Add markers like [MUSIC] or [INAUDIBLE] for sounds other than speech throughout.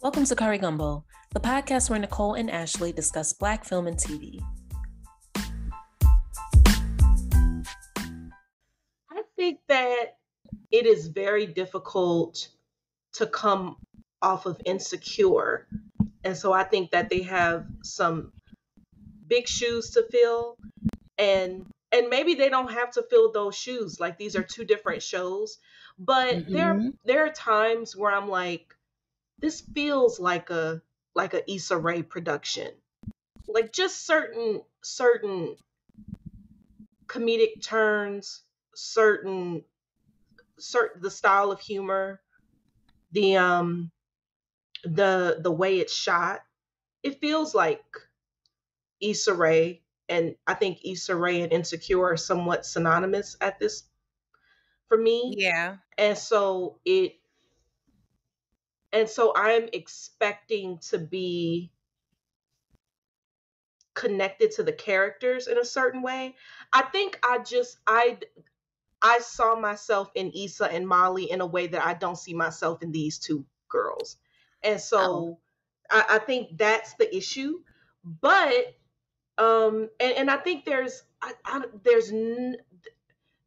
Welcome to Curry Gumbo, the podcast where Nicole and Ashley discuss Black film and TV. I think that it is very difficult to come off of insecure. And so I think that they have some big shoes to fill and and maybe they don't have to fill those shoes like these are two different shows but mm-hmm. there there are times where i'm like this feels like a like a Issa Rae production. Like just certain certain comedic turns, certain certain the style of humor, the um the the way it's shot. It feels like Issa Rae and I think Issa Rae and Insecure are somewhat synonymous at this for me. Yeah. And so it and so I'm expecting to be connected to the characters in a certain way. I think I just I I saw myself in Issa and Molly in a way that I don't see myself in these two girls. And so oh. I, I, think that's the issue. But um and, and I think there's I, I, there's n-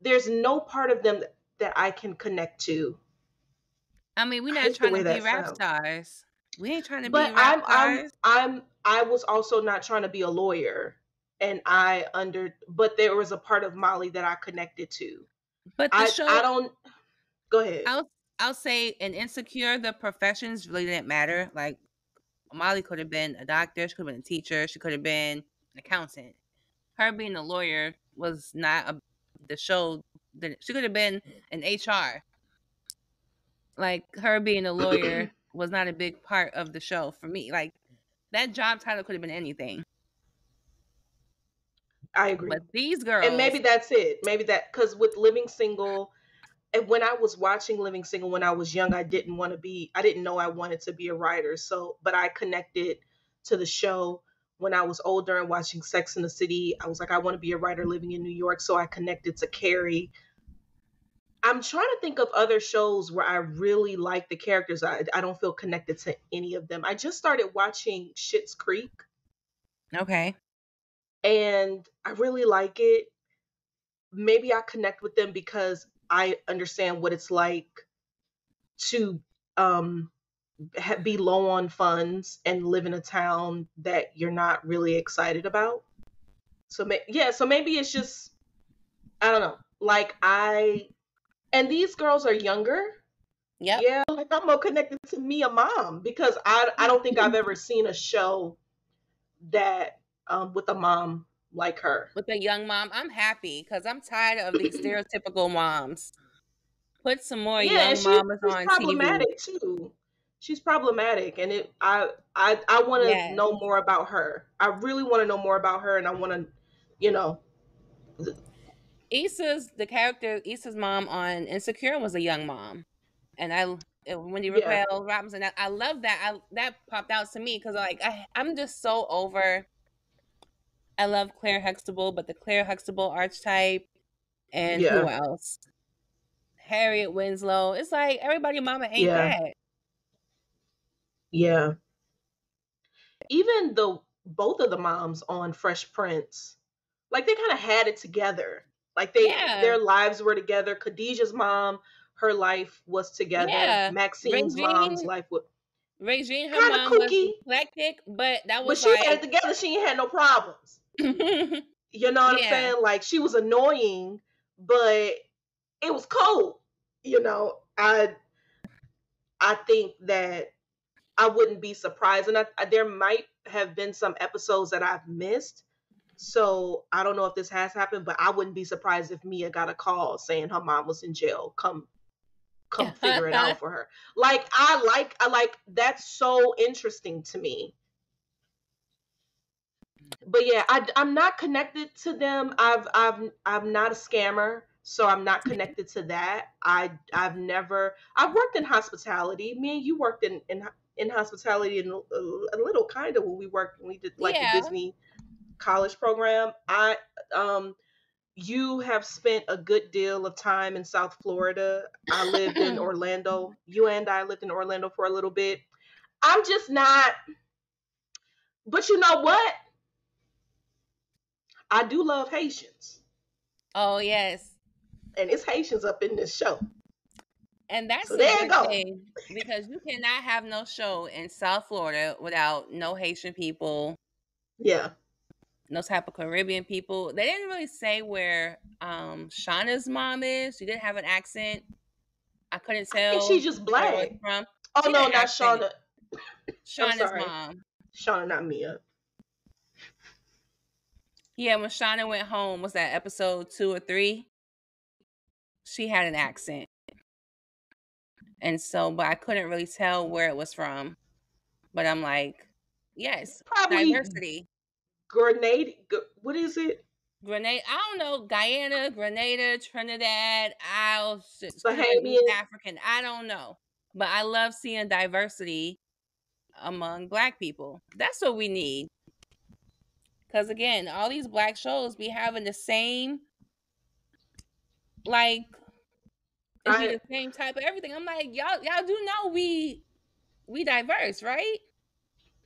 there's no part of them that, that I can connect to I mean, we're not trying to be rap sounds. stars. We ain't trying to but be rap I'm, stars. I'm, I'm, I was also not trying to be a lawyer, and I under, but there was a part of Molly that I connected to. But the I, show, I don't. Go ahead. I'll, I'll say in Insecure, the professions really didn't matter. Like Molly could have been a doctor, she could have been a teacher, she could have been an accountant. Her being a lawyer was not a, the show. That she could have been an HR like her being a lawyer [COUGHS] was not a big part of the show for me. Like that job title could have been anything. I agree. But these girls, and maybe that's it. Maybe that because with Living Single, and when I was watching Living Single when I was young, I didn't want to be. I didn't know I wanted to be a writer. So, but I connected to the show when I was older and watching Sex in the City. I was like, I want to be a writer living in New York. So I connected to Carrie. I'm trying to think of other shows where I really like the characters. I, I don't feel connected to any of them. I just started watching Schitt's Creek. Okay. And I really like it. Maybe I connect with them because I understand what it's like to um be low on funds and live in a town that you're not really excited about. So yeah, so maybe it's just I don't know. Like I and these girls are younger. Yeah. Yeah. Like I'm more connected to me, a mom, because I I don't think I've ever seen a show that um with a mom like her. With a young mom, I'm happy because I'm tired of these stereotypical moms. Put some more young. yeah, young she, mamas she's on problematic TV. too. She's problematic, and it I I I want to yes. know more about her. I really want to know more about her, and I want to, you know, Issa's the character Issa's mom on Insecure was a young mom, and I Wendy Raquel yeah. Robinson. I, I love that. I that popped out to me because like I I'm just so over. I love Claire Huxtable, but the Claire Huxtable archetype, and yeah. who else? Harriet Winslow. It's like everybody mama ain't yeah. that. Yeah. Even the both of the moms on Fresh Prince, like they kind of had it together. Like they yeah. their lives were together. Khadijah's mom, her life was together. Yeah. Maxine's Regine, mom's life was Regine, her mom kooky. was eclectic, but that was But she like... had it together, she ain't had no problems. [LAUGHS] you know what yeah. I'm saying? Like she was annoying, but it was cool. You know, I I think that I wouldn't be surprised, and I, I, there might have been some episodes that I've missed so I don't know if this has happened, but I wouldn't be surprised if Mia got a call saying her mom was in jail. Come come figure it out [LAUGHS] for her. Like I like I like that's so interesting to me. But yeah, I I'm not connected to them. I've I've I'm not a scammer, so I'm not connected to that. I I've never I've worked in hospitality. Me and you worked in in in hospitality in a, a little kind of when we worked when we did like yeah. the Disney college program. I um you have spent a good deal of time in South Florida. I lived in [LAUGHS] Orlando. You and I lived in Orlando for a little bit. I'm just not. But you know what? I do love Haitians. Oh yes. And it's Haitians up in this show. And that's so there go. thing because you cannot have no show in South Florida without no Haitian people. Yeah. No type of Caribbean people. They didn't really say where um Shauna's mom is. She didn't have an accent. I couldn't tell. I she's just black. From. Oh she no, not Shauna. Shauna's mom. Shauna, not Mia. Yeah, when Shauna went home, was that episode two or three? She had an accent. And so, but I couldn't really tell where it was from. But I'm like, yes, probably diversity. Grenada. What is it? Grenada. I don't know. Guyana, Grenada, Trinidad, Isles, Bahamian, African. I don't know. But I love seeing diversity among Black people. That's what we need. Because again, all these Black shows be having the same, like be the same type of everything. I'm like, y'all, y'all do know we we diverse, right?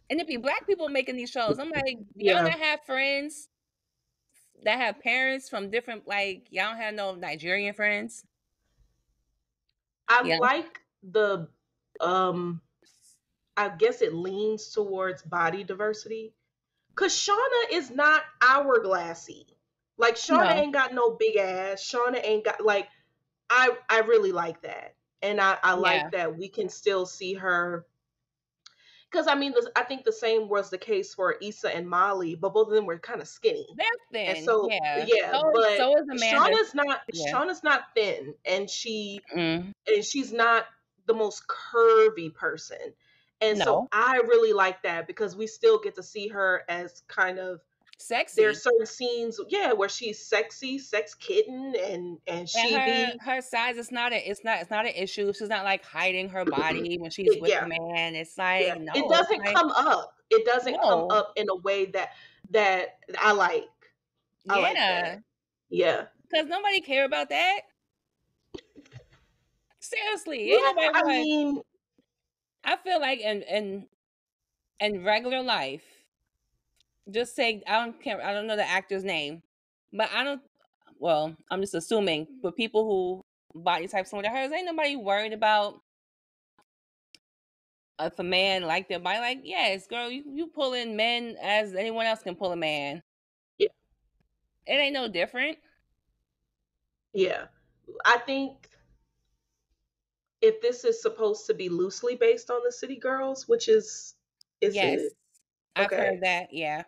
And it'd be black people making these shows. I'm like, y'all not have friends that have parents from different like y'all don't have no Nigerian friends. I yeah. like the um I guess it leans towards body diversity. Cause Shauna is not hourglassy. Like Shauna no. ain't got no big ass. Shauna ain't got like I I really like that, and I I like that we can still see her. Because I mean, I think the same was the case for Issa and Molly, but both of them were kind of skinny. They're thin, and so yeah, yeah. So, but so is Amanda. Shauna's not. Yeah. Shauna's not thin, and she mm. and she's not the most curvy person. And no. so I really like that because we still get to see her as kind of sexy. There are certain scenes, yeah, where she's sexy, sex kitten, and and she and her, her size is not a it's not it's not an issue. She's not like hiding her body when she's with yeah. a man. It's like yeah. no, it doesn't like, come up. It doesn't no. come up in a way that that I like. I yeah, like that. yeah, because nobody care about that. Seriously, yeah, I mean, I feel like in in in regular life just say I don't care. I don't know the actor's name, but I don't. Well, I'm just assuming for people who body type similar to hers, ain't nobody worried about if a man like their body. Like, yes, girl, you you pull in men as anyone else can pull a man. Yeah, it ain't no different. Yeah, I think if this is supposed to be loosely based on the City Girls, which is is yes. It? I've heard that, yeah.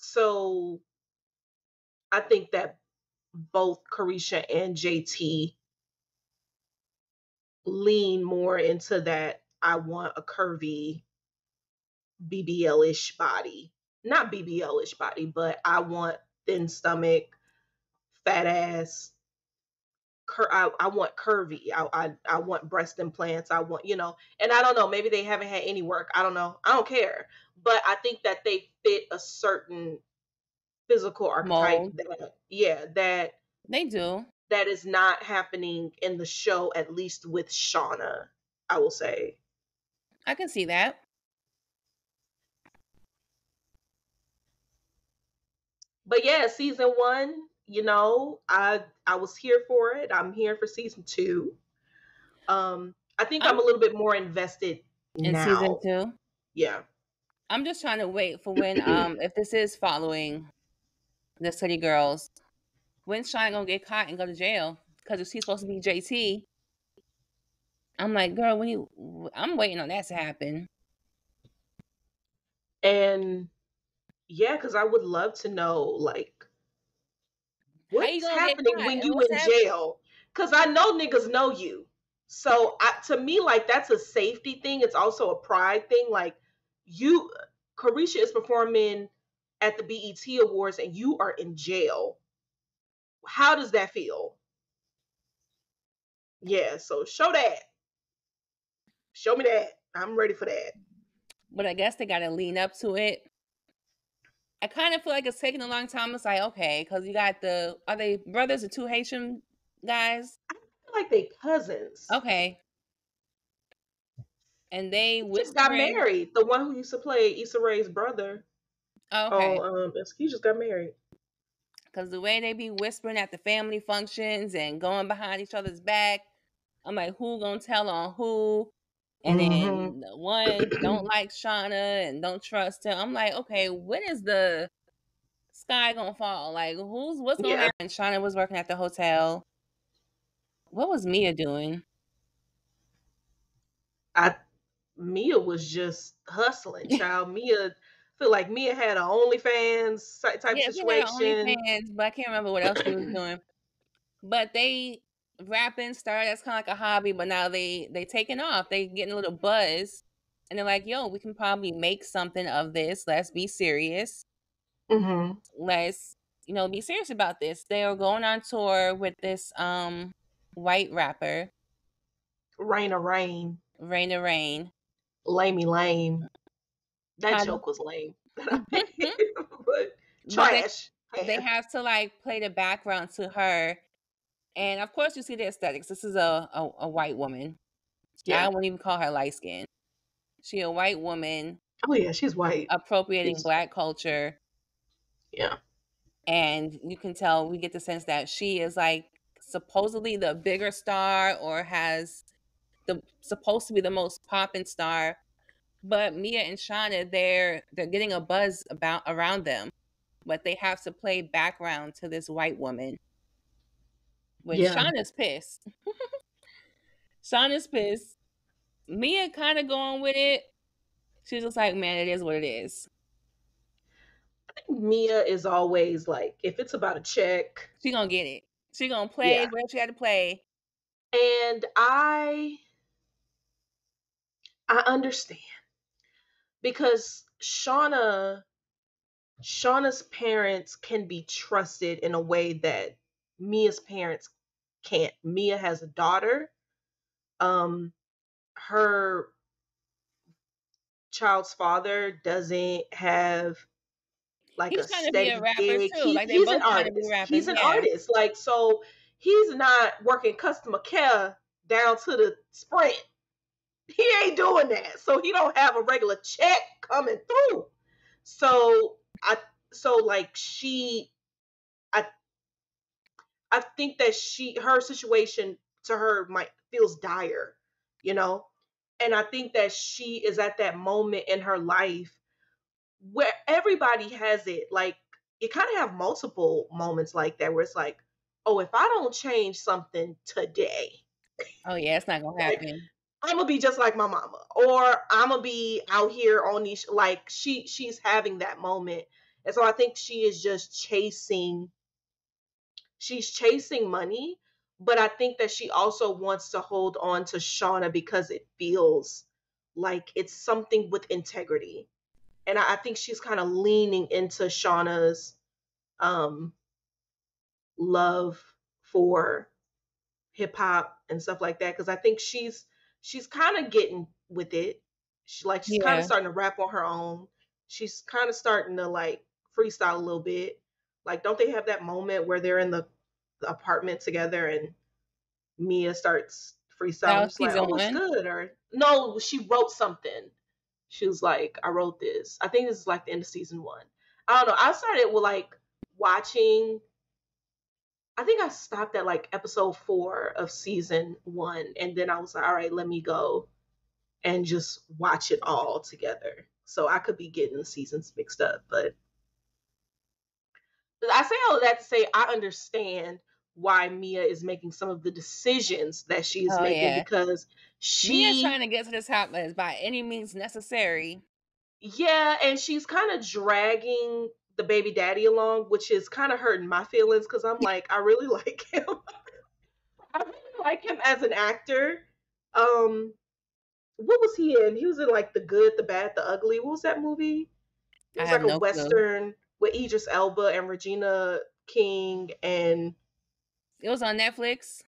So I think that both Caresha and JT lean more into that I want a curvy BBL ish body. Not BBL ish body, but I want thin stomach, fat ass. Cur- I, I want curvy. I, I I want breast implants. I want, you know, and I don't know, maybe they haven't had any work. I don't know. I don't care but I think that they fit a certain physical archetype Mold. that yeah, that they do. That is not happening in the show, at least with Shauna, I will say. I can see that. But yeah, season one, you know, I I was here for it. I'm here for season two. Um, I think I'm, I'm a little bit more invested in now. season two. Yeah. I'm just trying to wait for when um if this is following the City Girls, when Shine gonna get caught and go to jail? Because if he's supposed to be JT, I'm like, girl, when you, I'm waiting on that to happen. And yeah, because I would love to know like what's happening when you in happening? jail. Because I know niggas know you. So I, to me, like that's a safety thing. It's also a pride thing. Like you Caresha is performing at the BET Awards and you are in jail. How does that feel? Yeah, so show that. Show me that. I'm ready for that. But I guess they got to lean up to it. I kind of feel like it's taking a long time. It's like, okay, because you got the, are they brothers or two Haitian guys? I feel like they cousins. Okay. and they just got married. The one who used to play Issa Rae's brother. Oh, okay. Oh, um, he just got married. Because the way they be whispering at the family functions and going behind each other's back, I'm like, who gonna tell on who? And mm-hmm. then one don't like Shauna and don't trust him. I'm like, okay, when is the sky gonna fall? Like, who's what's going yeah. on? Shauna was working at the hotel. What was Mia doing? I Mia was just hustling, child. Mia feel like Mia had an OnlyFans type yeah, situation. OnlyFans, but I can't remember what else she was [COUGHS] doing. But they rapping started as kind of like a hobby, but now they they taking off. They getting a little buzz, and they're like, "Yo, we can probably make something of this. Let's be serious. Mm-hmm. Let's you know be serious about this." They are going on tour with this um white rapper, Rain Raina Rain. Rain Raina Rain. Lamey lame. That joke was lame. [LAUGHS] but [LAUGHS] trash. They, they have to like play the background to her. And of course you see the aesthetics. This is a, a, a white woman. Yeah. I wouldn't even call her light skin. She a white woman. Oh yeah, she's white. Appropriating she's... black culture. Yeah. And you can tell we get the sense that she is like supposedly the bigger star or has the supposed to be the most popping star but Mia and Shauna, they're they're getting a buzz about around them, but they have to play background to this white woman. When yeah. Shauna's pissed, [LAUGHS] Shauna's pissed. Mia kind of going with it. She's just like, man, it is what it is. I think Mia is always like, if it's about a check, she gonna get it. She gonna play yeah. where she had to play. And I, I understand because Shauna Shauna's parents can be trusted in a way that Mia's parents can't. Mia has a daughter. Um her child's father doesn't have like he's a steady a gig. He, like he's an artist. He's an yeah. artist. Like so he's not working customer care down to the sprint he ain't doing that. So he don't have a regular check coming through. So I so like she I think that she her situation to her might feels dire, you know? And I think that she is at that moment in her life where everybody has it. Like you kind of have multiple moments like that where it's like, oh, if I don't change something today. Oh yeah, it's not gonna happen. Like, I'm gonna be just like my mama, or I'm gonna be out here on these. Like she, she's having that moment, and so I think she is just chasing. She's chasing money, but I think that she also wants to hold on to Shauna because it feels like it's something with integrity, and I, I think she's kind of leaning into Shauna's um love for hip hop and stuff like that because I think she's she's kind of getting with it. She like she's yeah. kind of starting to rap on her own. She's kind of starting to like freestyle a little bit. Like, don't they have that moment where they're in the, the apartment together and Mia starts freestyling? She's like, oh, it's good. Or no, she wrote something. She was like, I wrote this. I think this is like the end of season one. I don't know. I started with like watching I think I stopped at like episode four of season one, and then I was like, all right, let me go and just watch it all together. So I could be getting the seasons mixed up, but I say all that to say I understand why Mia is making some of the decisions that she is oh, making yeah. because she is trying to get to this top by any means necessary. Yeah, and she's kind of dragging the baby daddy along, which is kind of hurting my feelings because I'm [LAUGHS] like, I really [LAUGHS] like him. I really like him as an actor. Um, what was he in? He was in like the good, the bad, the ugly. What was that movie? It was like a western. With Idris Elba and Regina King, and it was on Netflix.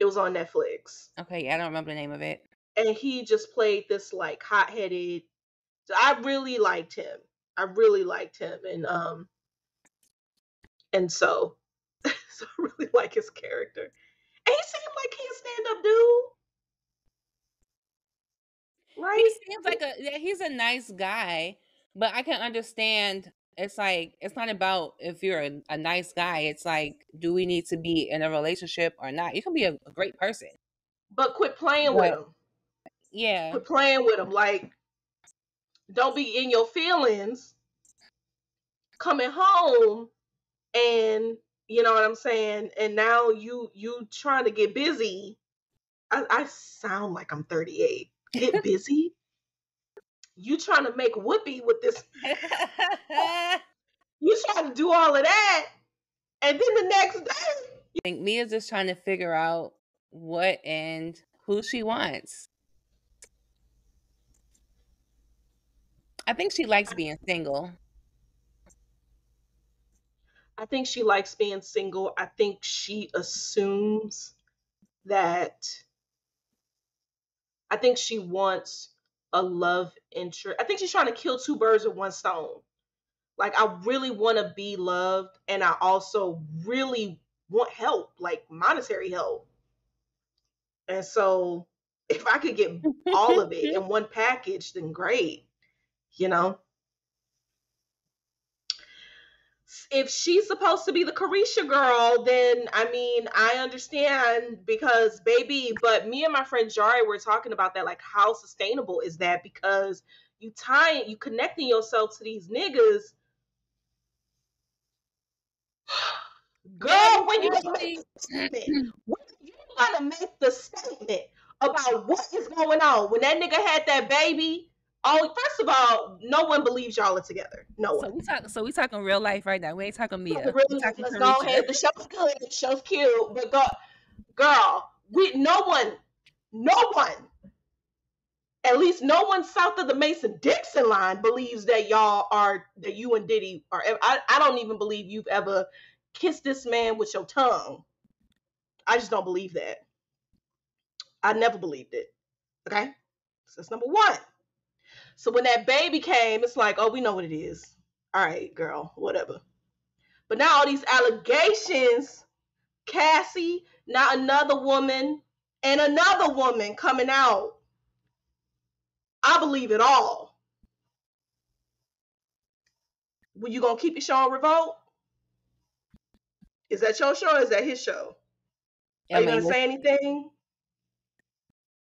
It was on Netflix. Okay, yeah, I don't remember the name of it. And he just played this like hot headed. I really liked him. I really liked him, and um, and so, [LAUGHS] so I really [LAUGHS] like his character. And he seemed like he's a stand up dude. Right? He seems like a yeah, he's a nice guy, but I can understand it's like it's not about if you're a, a, nice guy. It's like, do we need to be in a relationship or not? You can be a, a great person, but quit playing but, with him. Yeah, quit playing with him. Like, don't be in your feelings. Coming home, and you know what I'm saying. And now you you trying to get busy. I, I sound like I'm 38. Get [LAUGHS] busy you trying to make whoopee with this. [LAUGHS] you trying to do all of that, and then the next day. I think Mia's just trying to figure out what and who she wants. I think she likes being single. I think she likes being single. I think she assumes that I think she wants a love interest. I think she's trying to kill two birds with one stone. Like I really want to be loved and I also really want help, like monetary help. And so if I could get all of it [LAUGHS] in one package, then great. You know? if she's supposed to be the Caresha girl, then I mean, I understand because baby, but me and my friend Jari were talking about that. Like, how sustainable is that? Because you tie you connecting yourself to these niggas. Girl, when you make the statement, you gotta make the statement about what is going on. When that nigga had that baby, Oh, first of all, no one believes y'all are together. No one. So we talk. So we talking real life right now. We ain't talking Mia. Really, talking let's go ahead. The show's good. The show's cute. But go, girl, we no one, no one, at least no one south of the Mason Dixon line believes that y'all are that you and Diddy are. I I don't even believe you've ever kissed this man with your tongue. I just don't believe that. I never believed it. Okay, so that's number one. So when that baby came, it's like, oh, we know what it is. All right, girl, whatever. But now all these allegations, Cassie, not another woman, and another woman coming out. I believe it all. Were you gonna keep your show on Revolt? Is that your show or is that his show? Are you gonna say anything?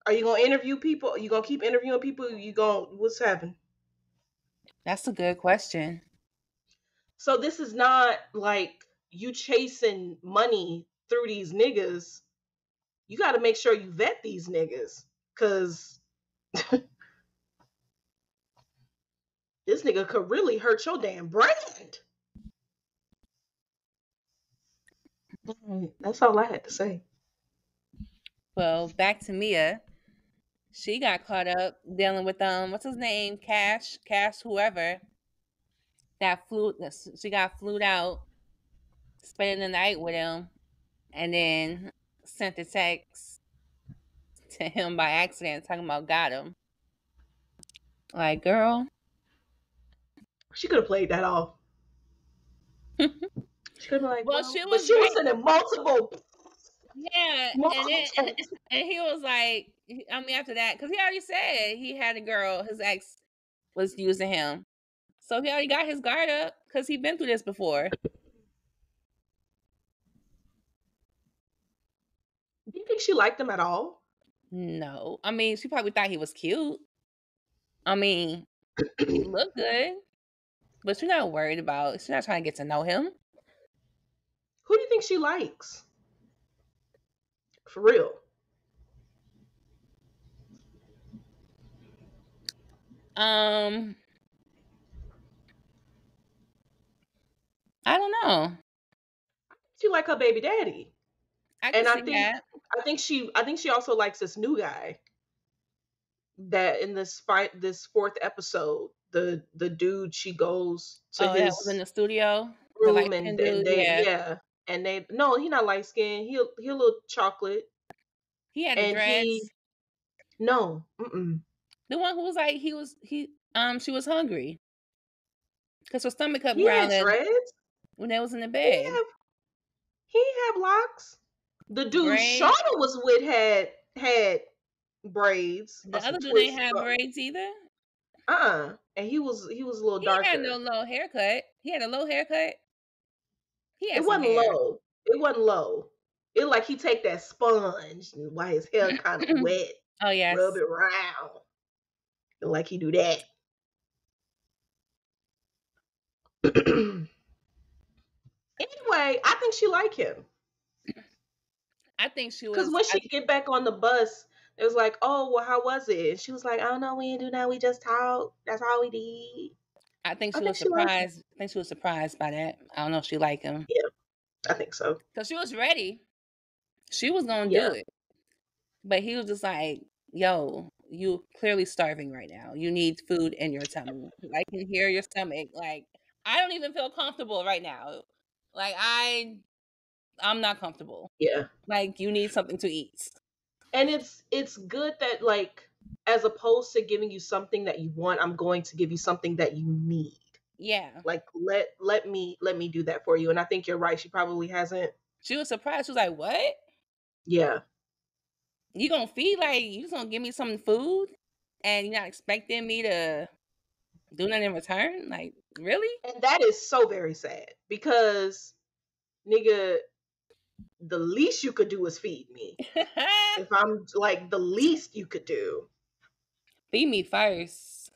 Are you gonna interview people? Are you gonna keep interviewing people? You gonna what's happening? That's a good question. So this is not like you chasing money through these niggas. You got to make sure you vet these niggas, cause [LAUGHS] this nigga could really hurt your damn brand. That's all I had to say. Well, back to Mia. She got caught up dealing with um what's his name? Cash cash whoever. That flew she got flued out spending the night with him and then sent a text to him by accident talking about got him. Like girl. She could have played that off [LAUGHS] she have like well, well she was, she was in multiple yeah, and, then, and he was like, I mean, after that, because he already said he had a girl, his ex was using him, so he already got his guard up because he'd been through this before. Do you think she liked him at all? No, I mean, she probably thought he was cute. I mean, he looked good, but she's not worried about. She's not trying to get to know him. Who do you think she likes? For real. Um, I don't know. She like her baby daddy, I and I think that. I think she I think she also likes this new guy. That in this fight, this fourth episode, the the dude she goes to oh, his in the studio room the and, and they, yeah. yeah and they no, he not light skinned. He he a little chocolate. He had and dreads. He, no, mm-mm. the one who was like he was he um she was hungry because her stomach kept growling when they was in the bed. He have, he have locks. The dude Shauna was with had had braids. The other dude didn't have braids either. Uh uh And he was he was a little darker. He had no low haircut. He had a low haircut. He it wasn't low. It wasn't low. It like he take that sponge and while his hair [LAUGHS] kind of wet. Oh yeah. Rub it around. Like he do that. [CLEARS THROAT] anyway, I think she like him. I think she was because when she get back on the bus, it was like, "Oh, well, how was it?" And she was like, oh, "I don't know. We didn't do that. We just talked. That's all we did." I think she I was think surprised. She I think she was surprised by that. I don't know if she liked him. Yeah, I think so. Because she was ready. She was gonna yeah. do it, but he was just like, "Yo, you clearly starving right now. You need food in your tummy. I can hear your stomach. Like, I don't even feel comfortable right now. Like, I, I'm not comfortable. Yeah. Like, you need something to eat." and it's it's good that like as opposed to giving you something that you want i'm going to give you something that you need. Yeah. Like let let me let me do that for you. And i think you're right she probably hasn't. She was surprised. She was like what? Yeah. You gonna feed like you just gonna give me some food and you're not expecting me to do nothing in return? Like really? And that is so very sad because nigga the least you could do is feed me. [LAUGHS] if I'm like the least you could do. Feed me first.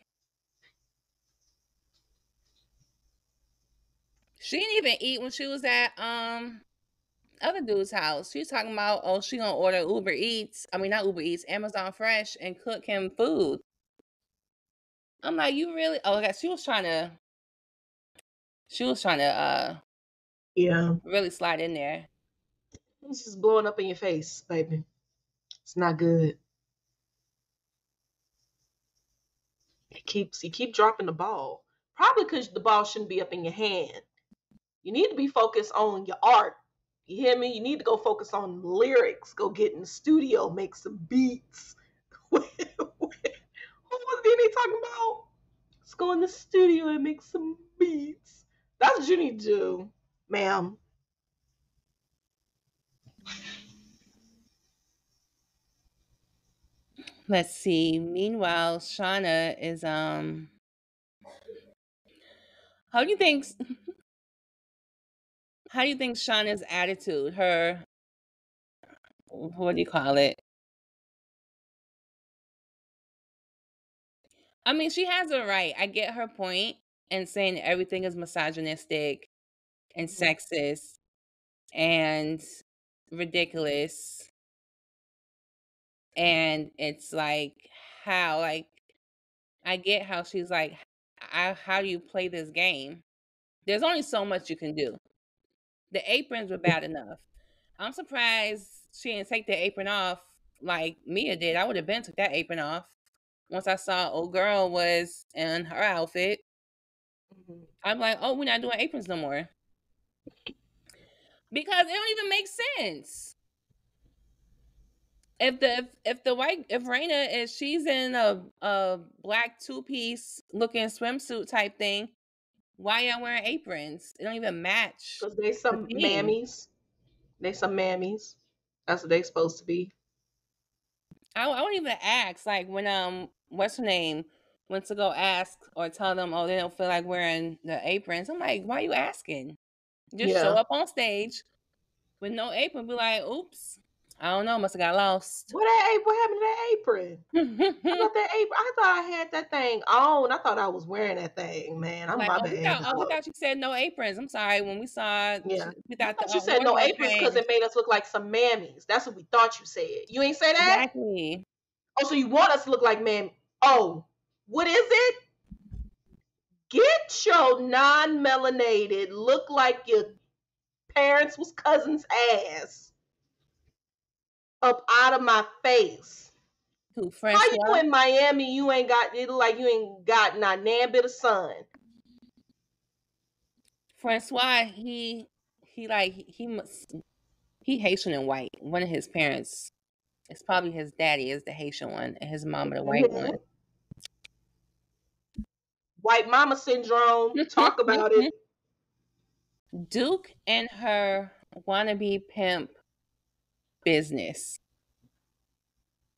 She didn't even eat when she was at um other dude's house. She was talking about oh she gonna order Uber Eats. I mean not Uber Eats, Amazon Fresh and cook him food. I'm like, you really oh okay, she was trying to she was trying to uh yeah really slide in there. It's just blowing up in your face, baby. It's not good. Keeps you keep dropping the ball. Probably because the ball shouldn't be up in your hand. You need to be focused on your art. You hear me? You need to go focus on lyrics. Go get in the studio, make some beats. [LAUGHS] what was Dini talking about? Let's go in the studio and make some beats. That's what you need to do, ma'am. Let's see. Meanwhile, Shauna is um how do you think [LAUGHS] how do you think Shauna's attitude, her what do you call it? I mean, she has a right. I get her point in saying everything is misogynistic and mm-hmm. sexist and ridiculous and it's like how like i get how she's like I, how do you play this game? There's only so much you can do. The aprons were [LAUGHS] bad enough. I'm surprised she didn't take the apron off like mia did. I would have been took that apron off once i saw old girl was in her outfit. Mm-hmm. i'm like oh we're not doing aprons no more. Because it don't even make sense. If the if, if the white if Raina is she's in a a black two piece looking swimsuit type thing, why y'all wearing aprons? It don't even match. Because they some the mammies. They some mammies. That's what they supposed to be. I, I won't even ask. Like when um what's her name went to go ask or tell them, oh, they don't feel like wearing the aprons. I'm like, why are you asking? Just yeah. show up on stage with no apron. Be like, oops. I don't know. Must have got lost. What that apron? What happened to that apron? I thought [LAUGHS] that apron. I thought I had that thing on. I thought I was wearing that thing, man. I'm like, my oh, thought, oh, we thought you said no aprons. I'm sorry. When we saw, yeah, we thought, thought you uh, said no aprons because it made us look like some mammies. That's what we thought you said. You ain't say that. Exactly. Oh, so you want us to look like man? Oh, what is it? Get your non-melanated, look like your parents was cousins' ass up out of my face. Who, Francois? How you in Miami? You ain't got it like you ain't got not nan bit of sun. Francois, he he like he must he Haitian and white. One of his parents, it's probably his daddy is the Haitian one, and his mama the white mm-hmm. one white mama syndrome. Talk about it. Duke and her wannabe pimp business.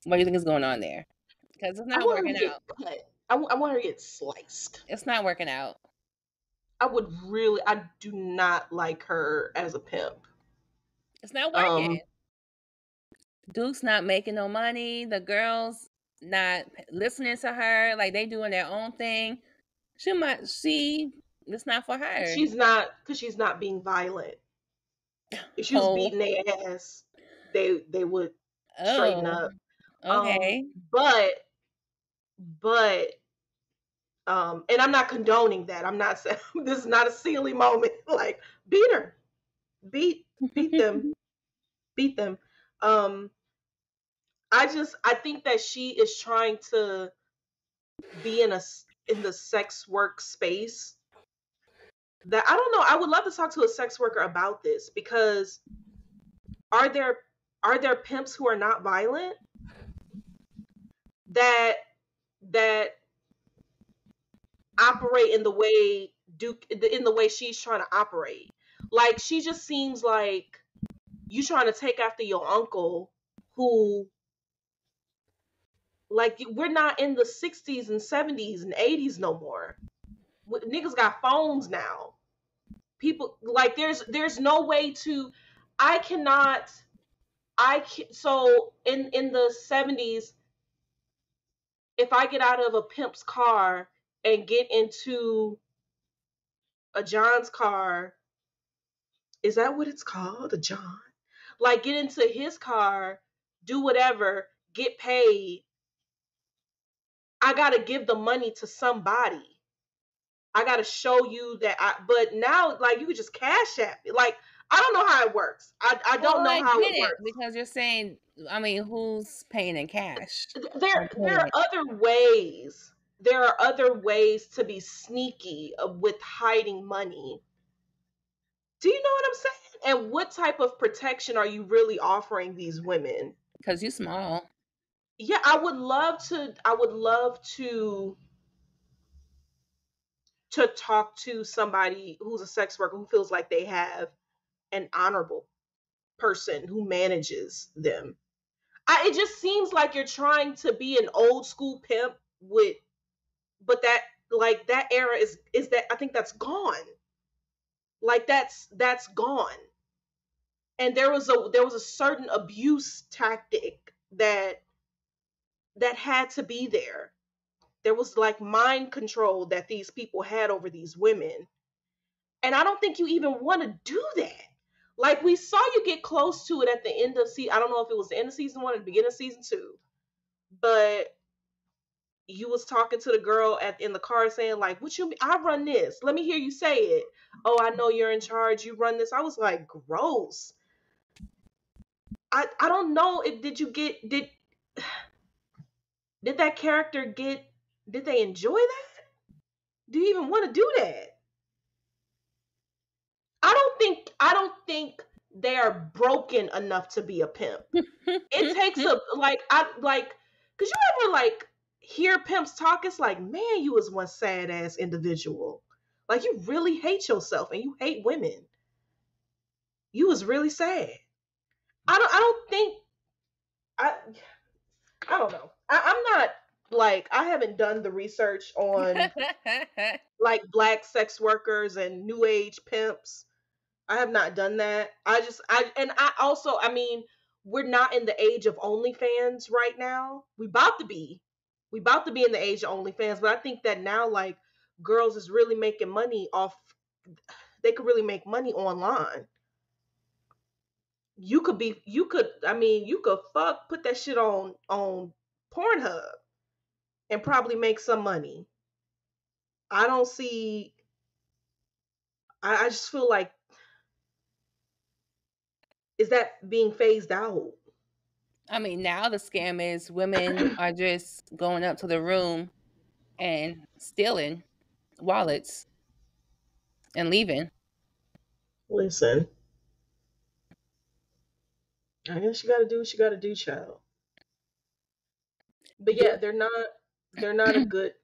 What do you think is going on there? Because it's not working out. Cut. I, I want her to get sliced. It's not working out. I would really, I do not like her as a pimp. It's not working. Um, Duke's not making no money. The girls not listening to her. Like they doing their own thing. She might she it's not for her. She's not because she's not being violent. [SIGHS] If she was oh. beating their ass, they they would oh. straighten up. Okay. Um, but but um and I'm not condoning that. I'm not saying [LAUGHS] this is not a silly moment. [LAUGHS] Like beat her. Beat beat them. [LAUGHS] beat them. Um I just I think that she is trying to be in a in the sex work space that I don't know. I would love to talk to a sex worker about this because are there are there pimps who are not violent that that operate in the way Duke in the way she's trying to operate. Like she just seems like you trying to take after your uncle who like we're not in the 60s and 70s and 80s no more. Niggas got phones now. People like there's there's no way to I cannot I so in in the 70s if I get out of a pimp's car and get into a John's car, is that what it's called? A John? Like get into his car, do whatever, get paid, I got to give the money to somebody. I got to show you that I, but now, like, you could just cash app. Like, I don't know how it works. I, I don't well, know I how it, it works. Because you're saying, I mean, who's paying in cash? There, there are other ways. There are other ways to be sneaky with hiding money. Do you know what I'm saying? And what type of protection are you really offering these women? Because you small yeah i would love to i would love to to talk to somebody who's a sex worker who feels like they have an honorable person who manages them I, it just seems like you're trying to be an old school pimp with but that like that era is is that i think that's gone like that's that's gone and there was a there was a certain abuse tactic that that had to be there. There was like mind control that these people had over these women. And I don't think you even want to do that. Like we saw you get close to it at the end of season. I don't know if it was the end of season one or the beginning of season two, but you was talking to the girl at in the car saying like, "What you? I run this. Let me hear you say it." Oh, I know you're in charge. You run this. I was like, gross. I I don't know if did you get did [SIGHS] did that character get did they enjoy that? Do you even want to do that? I don't think I don't think they are broken enough to be a pimp. [LAUGHS] it takes a like I like cause you ever like hear pimps talk, it's like, man, you was one sad ass individual. Like you really hate yourself and you hate women. You was really sad. I don't I don't think I I don't know. I, I'm not like I haven't done the research on [LAUGHS] like black sex workers and new age pimps. I have not done that. I just I and I also I mean we're not in the age of OnlyFans right now. We about to be. We about to be in the age of OnlyFans, but I think that now like girls is really making money off they could really make money online. You could be you could I mean you could fuck put that shit on on Pornhub and probably make some money. I don't see. I, I just feel like is that being phased out? I mean, now the scam is women [CLEARS THROAT] are just going up to the room and stealing wallets and leaving. Listen, I guess you got to do what you got to do, child. But yeah, they're not they're not a [CLEARS THROAT] good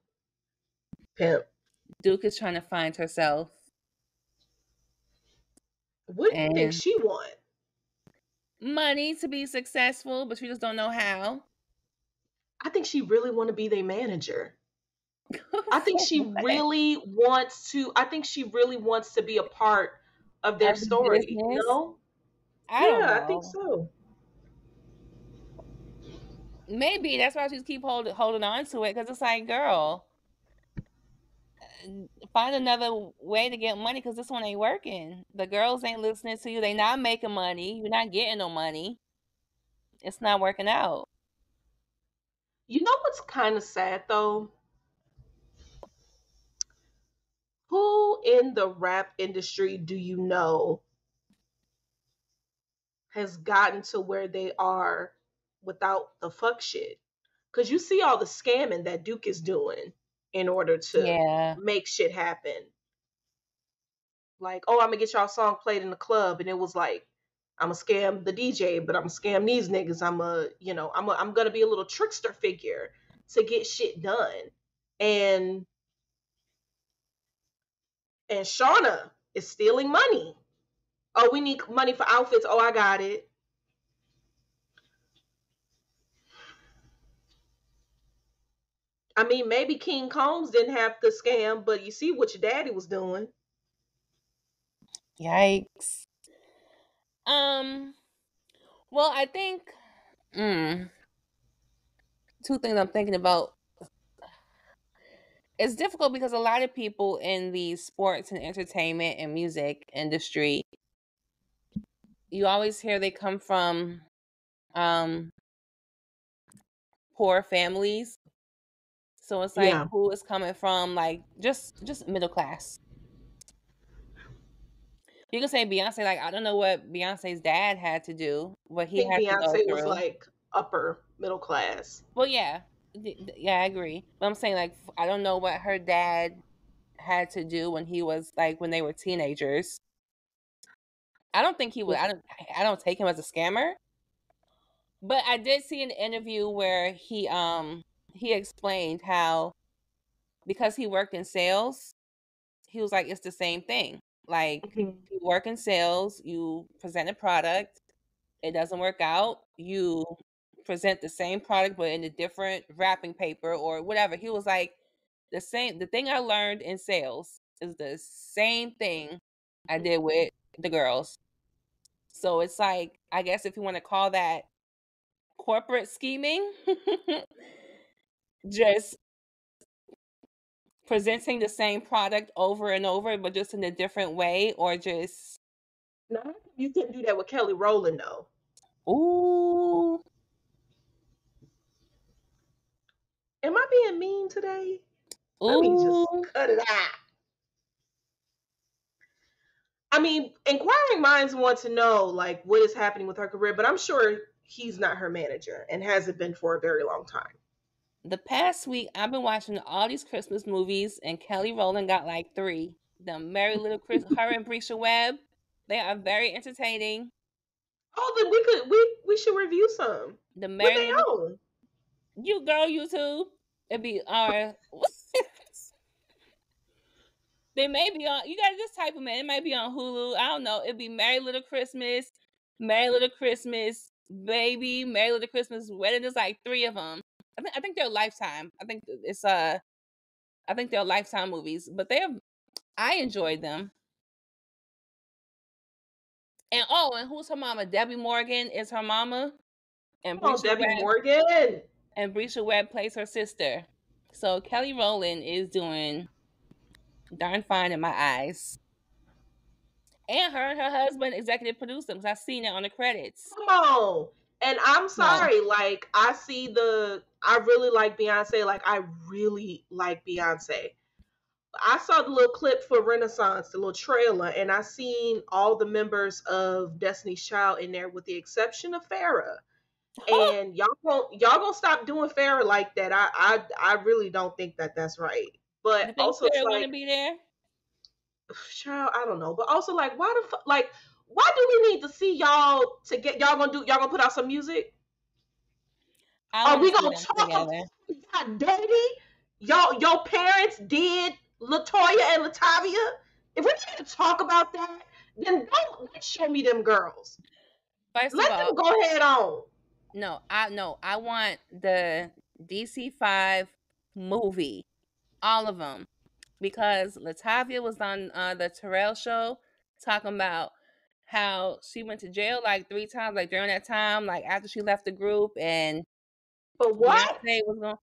pimp. Duke is trying to find herself. What do you think she want? Money to be successful, but she just don't know how. I think she really want to be their manager. I think [LAUGHS] she really wants to. I think she really wants to be a part of their story. You know? I yeah, I think so. Maybe that's why she's keep holding holding on to it because it's like, girl, find another way to get money because this one ain't working. The girls ain't listening to you. They not making money. You're not getting no money. It's not working out. You know what's kind of sad though? Who in the rap industry do you know has gotten to where they are without the fuck shit? Because you see all the scamming that Duke is doing in order to yeah. make shit happen. Like, oh, I'm gonna get y'all song played in the club, and it was like, I'm gonna scam the DJ, but I'm gonna scam these niggas. I'm a, you know, I'm a, I'm gonna be a little trickster figure to get shit done. And and Shawna is stealing money. Oh, we need money for outfits. Oh, I got it. I mean, maybe King Combs didn't have the scam, but you see what your daddy was doing. Yikes. Um, well, I think mm, two things I'm thinking about. It's difficult because a lot of people in the sports and entertainment and music industry, you always hear they come from um poor families so it's like Yeah. who is coming from like just just middle class. You can say Beyonce, like I don't know what Beyonce's dad had to do, what he had to go Beyonce was like upper middle class. Well, yeah, yeah, I agree. But I'm saying like I don't know what her dad had to do when he was like when they were teenagers. I don't think he would. I don't. I don't take him as a scammer. But I did see an interview where he um he explained how because he worked in sales, he was like, it's the same thing. Like mm-hmm. you work in sales, you present a product, it doesn't work out, you present the same product but in a different wrapping paper or whatever. He was like, the same the thing I learned in sales is the same thing I did with the girls. So it's like, I guess if you want to call that corporate scheming, [LAUGHS] just presenting the same product over and over, but just in a different way, or just no, you can not do that with Kelly Rowland though. Ooh. Am I being mean today? Ooh. Let me just cut it out. I mean, inquiring minds want to know like what is happening with her career, but I'm sure he's not her manager and hasn't been for a very long time the past week I've been watching all these Christmas movies, and Kelly Rowland got like three. The Merry Little Chris, [LAUGHS] her and Brisha Webb, they are very entertaining. Oh, then we could we we should review some. The Merry they own? You girl, YouTube. It'd be our. [LAUGHS] they may be on. You gotta just type them in. It might be on Hulu. I don't know. It'd be Merry Little Christmas, Merry Little Christmas, Baby, Merry Little Christmas Wedding. There's like three of them. I think I think they're Lifetime. I think it's uh, I think they're Lifetime movies, but they're I enjoyed them. And oh, and who's her mama? Debbie Morgan is her mama. And oh, Debbie Webb, Morgan. And Brisha Webb plays her sister. So Kelly Rowland is doing darn fine in my eyes. And her and her husband executive produced them because I've seen it on the credits. Come on. And I'm sorry, no. like I see the I really like Beyonce, like I really like Beyonce. I saw the little clip for Renaissance, the little trailer, and I seen all the members of Destiny's Child in there with the exception of Farrah. [LAUGHS] And y'all won't y'all gonna stop doing Farrah like that. I I I really don't think that that's right. But also, Farrah like, be there. [SIGHS] Child, I don't know. But also, like, why the fuck? Like, why do we need to see y'all to get y'all gonna do y'all gonna put out some music? Are we gonna talk about daddy? Y'all your parents did LeToya and Latavia? If we need to talk about that, then don't show me them girls. First Let all, them go ahead on. No, I no, I want the DC Five movie, all of them, because Latavia was on uh, the Terrell show talking about how she went to jail like three times, like during that time, like after she left the group, and but what was going.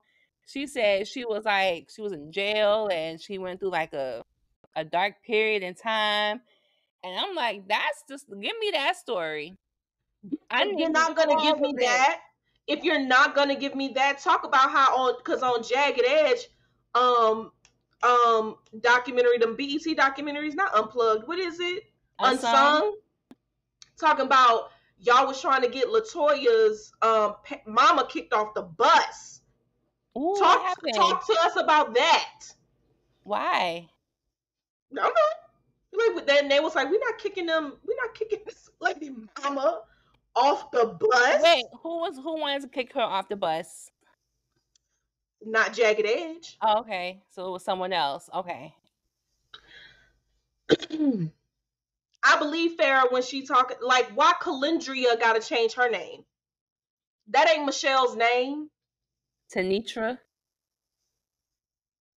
She said she was like she was in jail and she went through like a a dark period in time, and I'm like, that's just give me that story. I you're not gonna give me that. If you're not gonna give me that, talk about how on because on Jagged Edge, um, um, documentary, them BET documentaries, not unplugged. What is it? Unsung. Unsung talking about y'all was trying to get LeToya's um mama kicked off the bus. Ooh, talk talk to us about that. Why? No, no. Like then they was like, we're not kicking them. We're not kicking [LAUGHS] this lady mama off the bus. Wait, who was who wanted to kick her off the bus? Not Jagged Edge. Oh, okay, so it was someone else. Okay. [CLEARS THROAT] I believe Farrah when she talking like why Kelendria got to change her name. That ain't Michelle's name. Tenitra.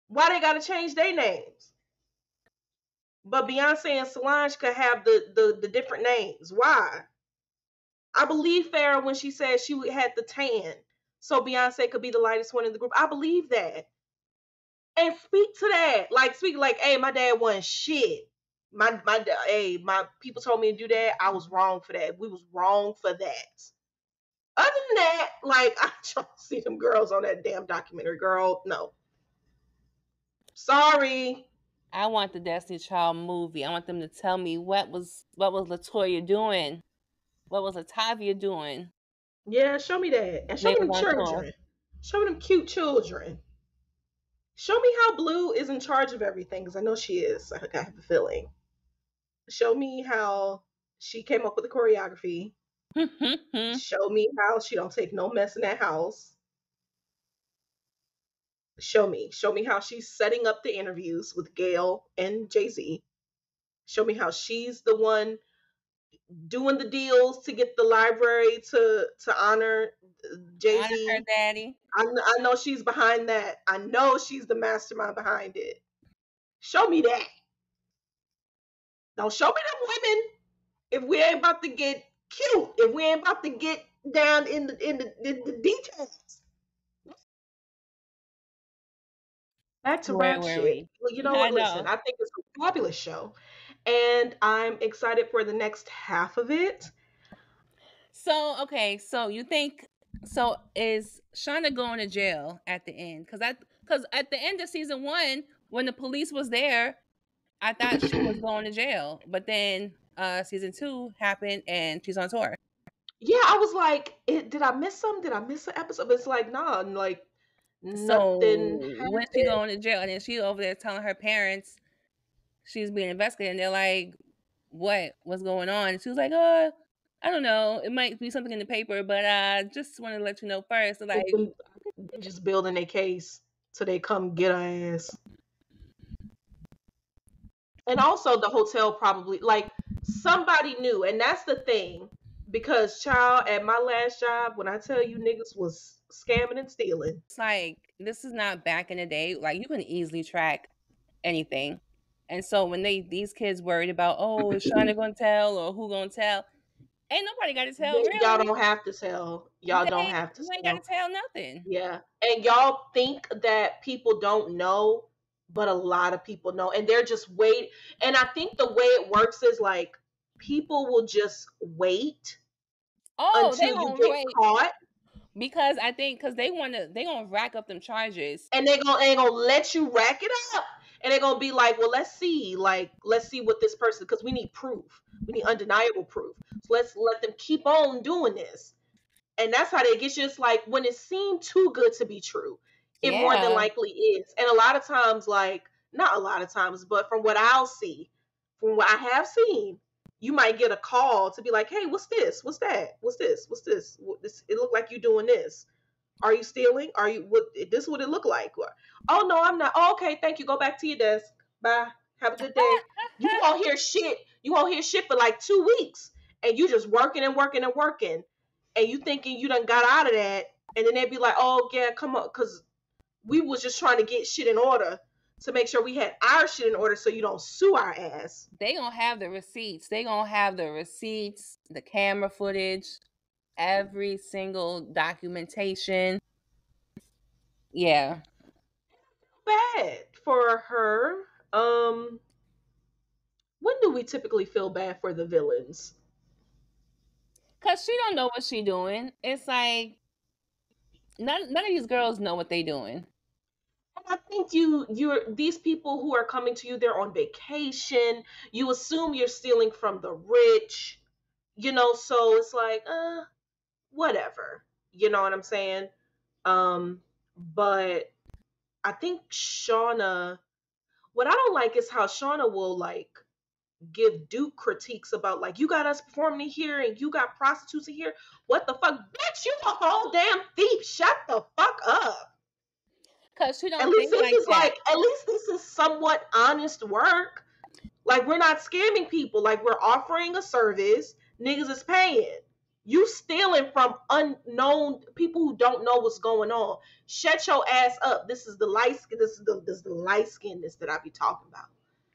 Why they got to change their names? But Beyonce and Solange could have the, the the different names. Why? I believe Farrah when she said she had the tan, so Beyonce could be the lightest one in the group. I believe that. And speak to that. Like speak like, hey, my dad wasn't shit my my hey my people told me to do that. I was wrong for that. We was wrong for that. Other than that, like [LAUGHS] I don't see them girls on that damn documentary. Girl, no. Sorry. I want the Destiny Child movie. I want them to tell me what was what was LeToya doing, what was Latavia doing. Yeah, show me that, and show me them children. Show me them cute children. Show me how Blue is in charge of everything, because I know she is. I have a feeling show me how she came up with the choreography. [LAUGHS] show me how she don't take no mess in that house. Show me. Show me how she's setting up the interviews with Gayle and Jay Z. Show me how she's the one doing the deals to get the library to to honor uh, Jay Z. Her daddy. I, I know she's behind that. I know she's the mastermind behind it. Show me that. Don't show me them women if we ain't about to get cute, if we ain't about to get down in the in the, in the details. Back to where, rap shit. We? Well, you know what? I know. Listen, I think it's a fabulous show, and I'm excited for the next half of it. So okay, so you think so is Shawna going to jail at the end? Because I because at the end of season one, when the police was there, I thought she was going to jail, but then uh season two happened and she's on tour. Yeah, I was like, it, did I miss some? Did I miss an episode? But it's like, nah, like so nothing. When she going to jail, and then she over there telling her parents she's being investigated, and they're like, "What? What's going on?" And she was like, "Oh, I don't know. It might be something in the paper, but I just want to let you know first. So like, just building a case so they come get her ass and also the hotel probably like somebody knew and that's the thing because child at my last job when i tell you niggas was scamming and stealing. It's like this is not back in the day like you can easily track anything. And so when they these kids worried about oh is [CLEARS THROAT] Shawna gonna tell or who gonna tell? Ain't nobody got to tell really. y'all don't have to tell. Y'all they, don't have to you ain't got to tell nothing. Yeah. And y'all think that people don't know but a lot of people know and they're just wait and i think the way it works is like people will just wait oh, until you get wait. caught. Because i think because they want to they gonna rack up them charges. And they gonna they gonna let you rack it up and they're gonna be like well let's see like let's see what this person because we need proof. We need undeniable proof. So let's let them keep on doing this. And that's how they get you. It's like when it seemed too good to be true it yeah. more than likely is. And a lot of times, like, not a lot of times, but from what I'll see, from what I have seen, you might get a call to be like, hey, what's this? What's that? What's this? What's this? What, this it looked like you doing this. Are you stealing? Are you what this what it look like? oh no, I'm not. Oh, okay, thank you. Go back to your desk. Bye. Have a good day. you won't hear shit. You won't hear shit for like two weeks. And you just working and working and working. And you thinking you done got out of that and then they'd be like, "Oh yeah, come on," because we was just trying to get shit in order to make sure we had our shit in order so you don't sue our ass. They gonna have the receipts. They gonna have the receipts, the camera footage, every single documentation. Yeah. Bad for her. Um when do we typically feel bad for the villains? Cause she don't know what she doing. It's like none none of these girls know what they doing. I think you you're these people who are coming to you, they're on vacation. You assume you're stealing from the rich, you know, so it's like, uh, whatever. You know what I'm saying? Um, but I think Shawna what I don't like is how Shawna will like give Duke critiques about like you got us performing here and you got prostitutes in here. What the fuck, bitch? You a whole damn thief. Shut the fuck up. Cause she don't at least this like is that. like at least this is somewhat honest work. Like we're not scamming people. Like we're offering a service. Niggas is paying. You stealing from unknown people who don't know what's going on. Shut your ass up. This is the light skin. This is the this is the light skinness that I be talking about.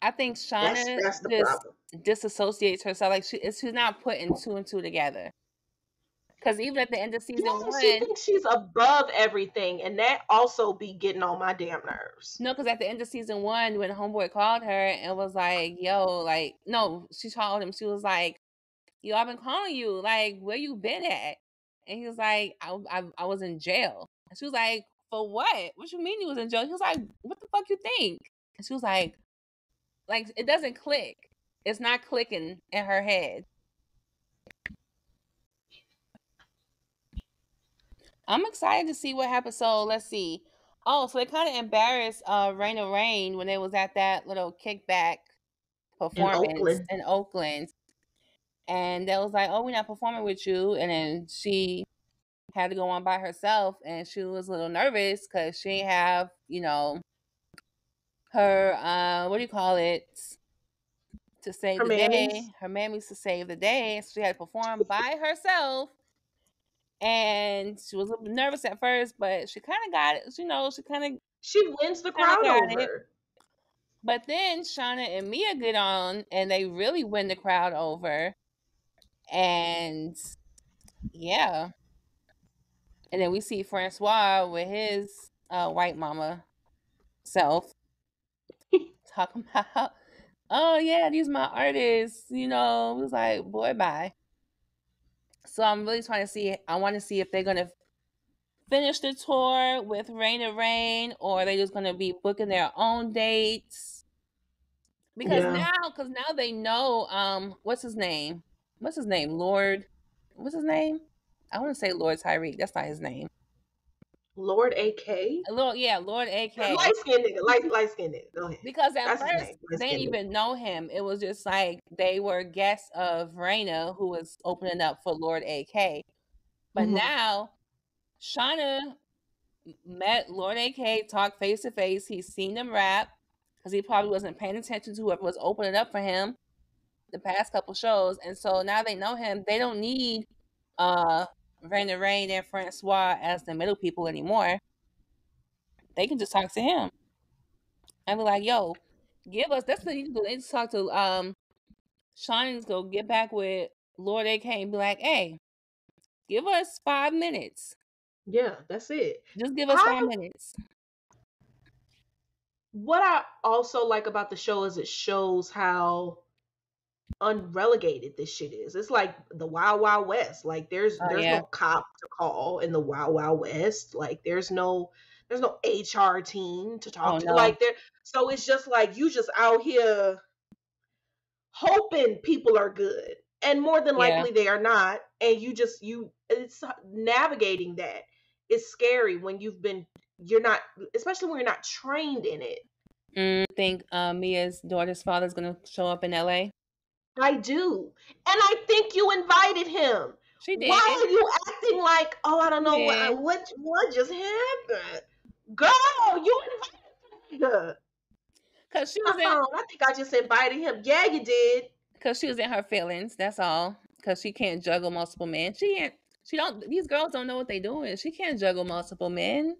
I think Shawna That's that's just problem. disassociates herself. Like she, she's not putting two and two together. Because even at the end of season Yeah, one, she thinks she's above everything, and that also be getting on my damn nerves. no, because at the end of season one, when Homeboy called her and was like, "Yo, like, no," she called him. She was like, "Yo, I've been calling you. Like, where you been at?" And he was like, "I, I, I was in jail." And she was like, "For what? What you mean you was in jail?" He was like, "What the fuck you think?" And she was like, "Like, it doesn't click. It's not clicking in her head." I'm excited to see what happens. So let's see. Oh, so they kind of embarrassed uh Raina Rain when they was at that little kickback performance Oakland. in Oakland. And they was like, Oh, we're not performing with you. And then she had to go on by herself and she was a little nervous because she didn't have, you know, her uh what do you call it? To save Her the day. Her mammies to save the day. So she had to perform by herself and she was a little nervous at first, but she kind of got it. You know, she kind of. She wins the crowd got it. over. But then Shawna and Mia get on, and they really win the crowd over. And yeah, and then we see Francois with his uh, white mama self [LAUGHS] talking about, oh yeah, these my artists. You know, it was like, boy, bye. So I'm really trying to see. I want to see if they're gonna finish the tour with Rain and Rain, or they're they just gonna be booking their own dates? Because Yeah. now, because now they know. Um, what's his name? What's his name? Lord. What's his name? I want to say Lord Tyreek. That's not his name. Lord AK. Lord, yeah, Lord AK. Light skinned nigga. Light light skinned nigga. Go ahead. Because at That's first they didn't even know him. It was just like they were guests of Raina, who was opening up for Lord AK. But Mhm. now Shawna met Lord AK, talked face to face. He's seen them rap because he probably wasn't paying attention to whoever was opening up for him the past couple shows. And so now they know him. They don't need uh Raina Rain and Francois as the middle people anymore. They can just talk to him and be like, yo, give us that's what you do. They just talk to um Sean needs to go get back with Lord AK and be like, hey, give us five minutes. Yeah, that's it. Just give us I- five minutes. What I also like about the show is it shows how unrelegated this shit is. It's like the Wild Wild West. Like there's Oh, there's yeah. no cop to call in the Wild Wild West. Like there's no there's no HR team to talk Oh, to. no. Like there so it's just like you just out here hoping people are good. And more than Yeah. likely they are not. And you just you it's navigating that is scary when you've been you're not especially when you're not trained in it. Mm, think uh, Mia's daughter's father's gonna show up in LA. I do. And I think you invited him. She did. Why are you acting like, oh, I don't know what what what just happened? Girl, you invited her. Cause she was in I think I just invited him. Yeah, you did. Cause she was in her feelings. That's all. Cause she can't juggle multiple men. She ain't. She don't. These girls don't know what they're doing. She can't juggle multiple men.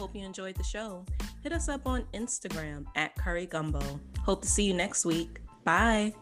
Hope you enjoyed the show. Hit us up on Instagram at Curry Gumbo. Hope to see you next week. Bye.